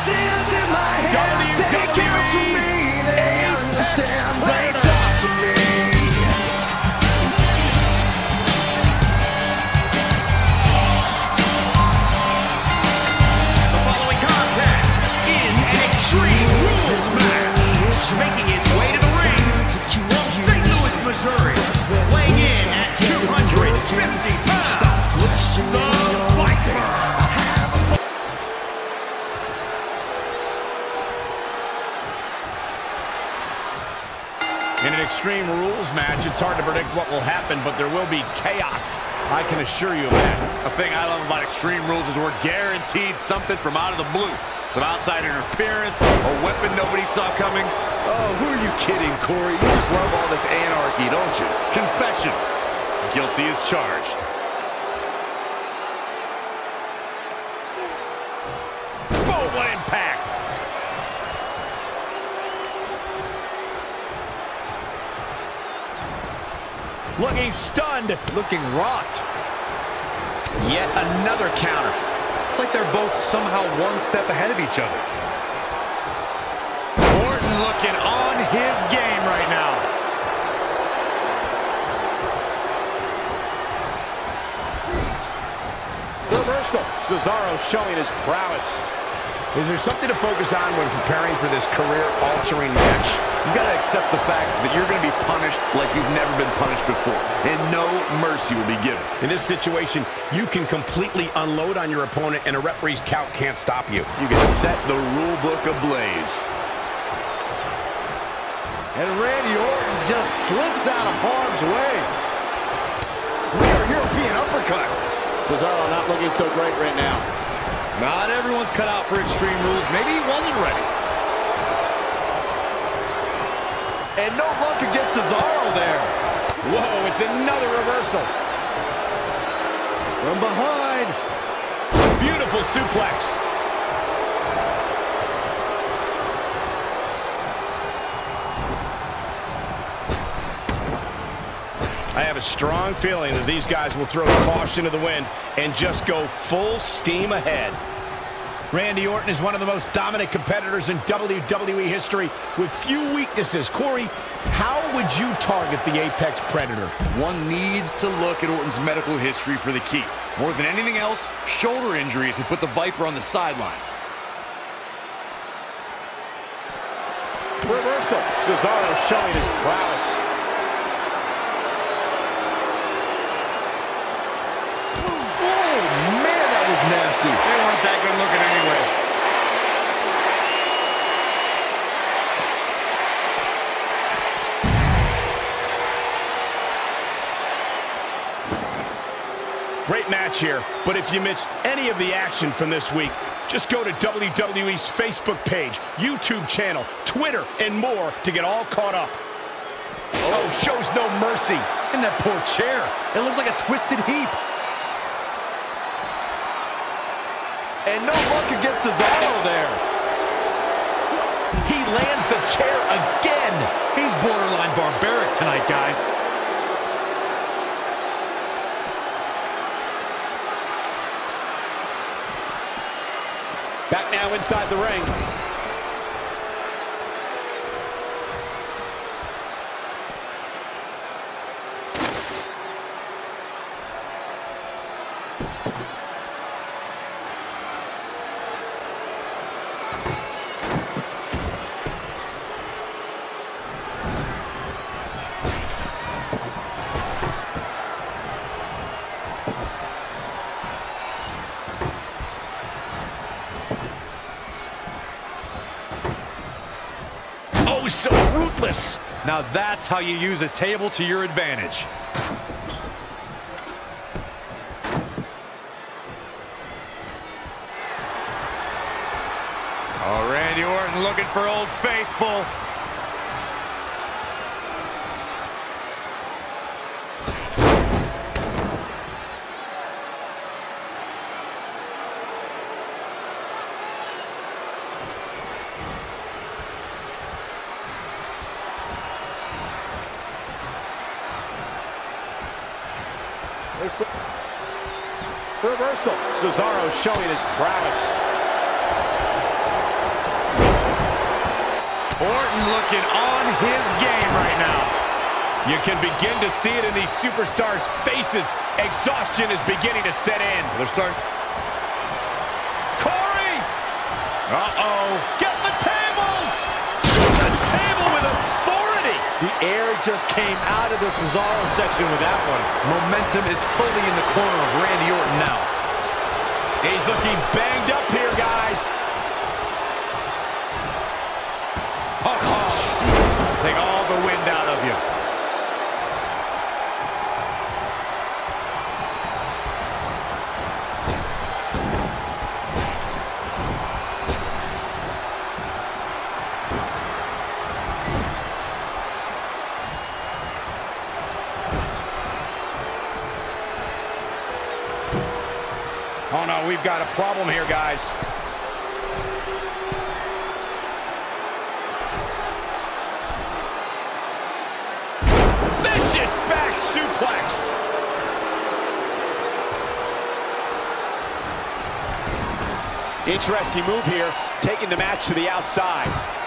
voices in my head, they me, they understand, they talk to me. The following contest is an Extreme Rules match. Making his way to the ring from St. Louis, Missouri. Match, it's hard to predict what will happen, but there will be chaos. I can assure you of that. The thing I love about Extreme Rules is we're guaranteed something from out of the blue. Some outside interference, a weapon nobody saw coming. Oh, who are you kidding, Corey? You just love all this anarchy, don't you? Confession. Guilty as charged. Looking stunned. Looking rocked. Yet another counter. It's like they're both somehow one step ahead of each other. Orton looking on his game right now. Reversal. Cesaro showing his prowess. Is there something to focus on when preparing for this career-altering match? You've got to accept the fact that you're going to be punished like you've never been punished before. And no mercy will be given. In this situation, you can completely unload on your opponent and a referee's count can't stop you. You can set the rule book ablaze. And Randy Orton just slips out of harm's way. Rear European uppercut. Cesaro not looking so great right now. Not everyone's cut out for Extreme Rules. Maybe he wasn't ready. And no luck against Cesaro there. Whoa, it's another reversal. From behind. Beautiful suplex. I have a strong feeling that these guys will throw caution to the wind and just go full steam ahead. Randy Orton is one of the most dominant competitors in WWE history with few weaknesses. Corey, how would you target the Apex Predator? One needs to look at Orton's medical history for the key. More than anything else, shoulder injuries have put the Viper on the sideline. Reversal. Cesaro showing his prowess. Great match here, but if you missed any of the action from this week, just go to WWE's Facebook page, YouTube channel, Twitter, and more to get all caught up. Oh, shows no mercy. In that poor chair. It looks like a twisted heap. And no luck against Cesaro there. He lands the chair again. He's borderline barbaric tonight, guys. Now inside the ring. Oh, so ruthless. Now that's how you use a table to your advantage. Oh, Randy Orton looking for Old Faithful. Reversal. Cesaro showing his prowess. Orton looking on his game right now. You can begin to see it in these superstars' faces. Exhaustion is beginning to set in. They're starting. Corey! Uh-oh. The air just came out of the Cesaro section with that one. Momentum is fully in the corner of Randy Orton now. He's looking banged up here, guys. Oh, oh, Take all the wind out of you. We've got a problem here, guys. Vicious back suplex. Interesting move here, taking the match to the outside.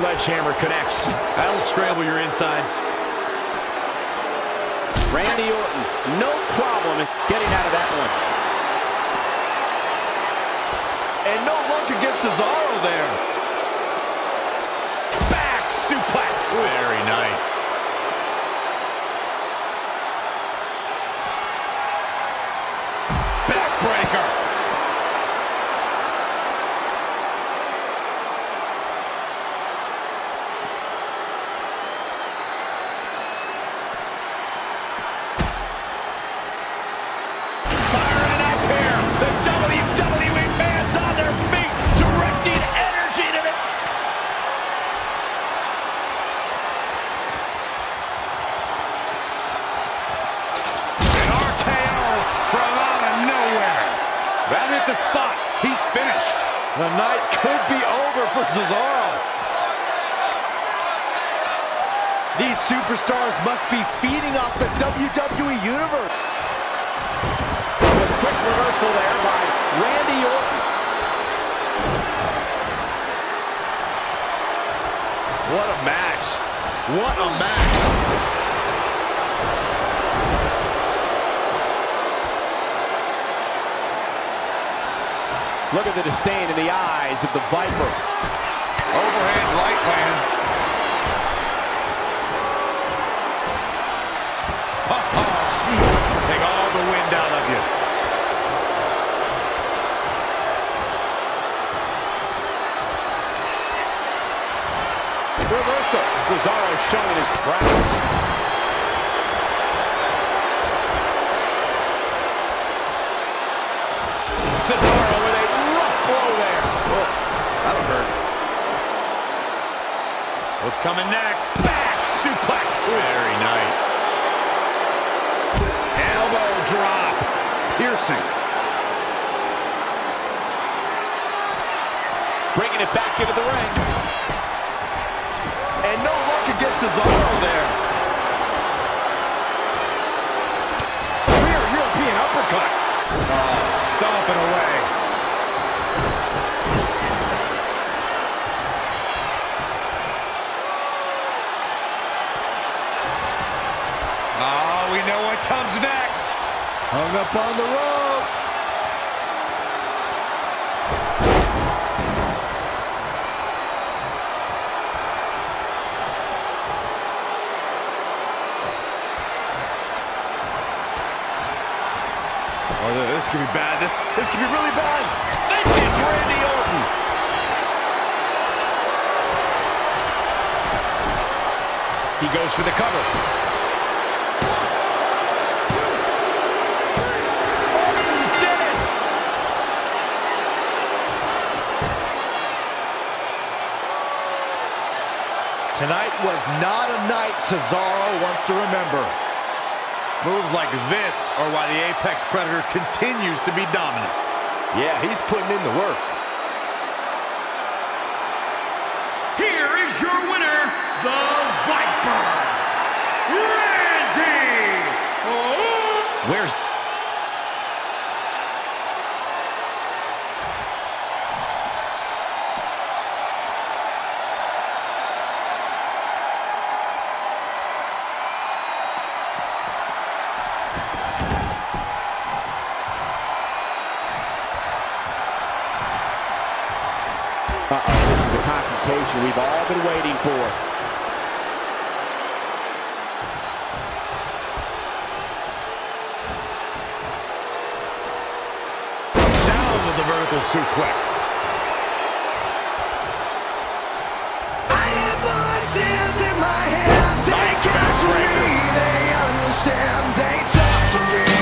Sledgehammer connects. That'll scramble your insides. Randy Orton, no problem getting out of that one. And no luck against Cesaro there. Back suplex. Very nice. Spot. He's finished. The night could be over for Cesaro. These superstars must be feeding off the WWE Universe. A quick reversal there by Randy Orton. What a match. What a match. Look at the disdain in the eyes of the Viper. Overhand right lands. Oh, jeez. Take all the wind out of you. Reversal. Cesaro showing his prowess. Coming next? Back suplex. Very nice. Elbow drop. Piercing. Bringing it back into the ring. And no luck against Cesaro there. Rear European uppercut. Oh, stomping away. Oh, we know what comes next. Hung up on the rope. Oh, this could be bad. This, this could be really bad. Vintage Randy Orton. He goes for the cover. Tonight was not a night Cesaro wants to remember. Moves like this are why the Apex Predator continues to be dominant. Yeah, he's putting in the work. Here is your winner, the Viper, Randy! Where's Uh-oh, this is the confrontation we've all been waiting for. down with the vertical suplex? I have voices in my head. They count to me. They understand. They talk to me.